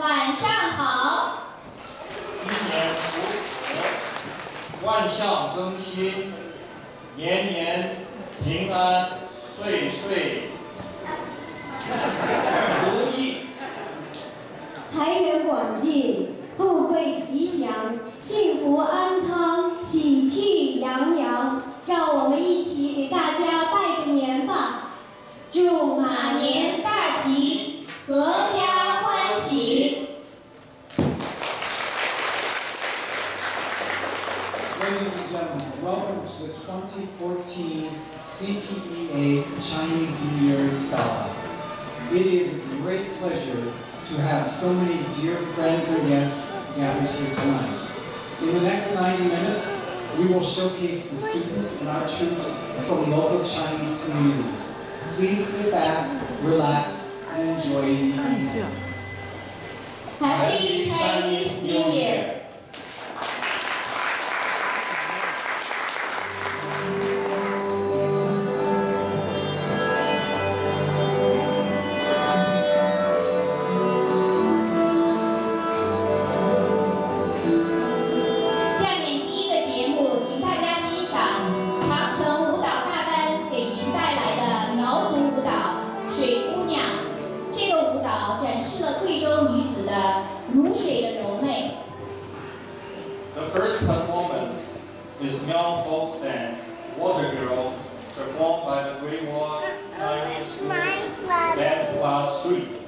晚上好。一年五福，万象更新，年年平安，岁岁如意，财源广进，富贵吉祥。Ladies and gentlemen, welcome to the 2014 CPEA Chinese New Year's Gala. It is a great pleasure to have so many dear friends and guests gathered here tonight. In the next 90 minutes, we will showcase the students and our troupes from local Chinese communities. Please sit back, relax, and enjoy the evening. Happy Chinese New Year！的如水的柔媚。The first performance is Miao folk dance, Water Girl, performed by the Great Wall Chinese Dance Class 3.